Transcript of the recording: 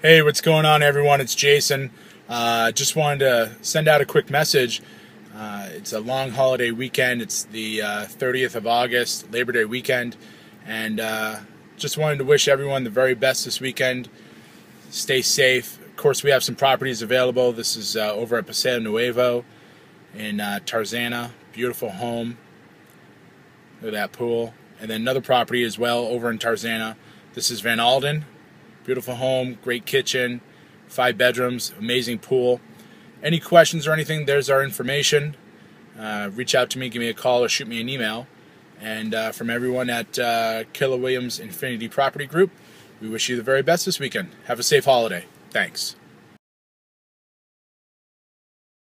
Hey, what's going on, everyone? It's Jason. Uh, just wanted to send out a quick message. Uh, it's a long holiday weekend. It's the uh, 30th of August, Labor Day weekend, and uh, just wanted to wish everyone the very best this weekend. Stay safe. Of course, we have some properties available. This is uh, over at Paseo Nuevo in uh, Tarzana. Beautiful home. Look at that pool. And then another property as well over in Tarzana. This is Van Alden. Beautiful home, great kitchen, five bedrooms, amazing pool. Any questions or anything, there's our information. Uh, reach out to me, give me a call, or shoot me an email. And uh, from everyone at uh, Keller Williams Infinity Property Group, we wish you the very best this weekend. Have a safe holiday. Thanks.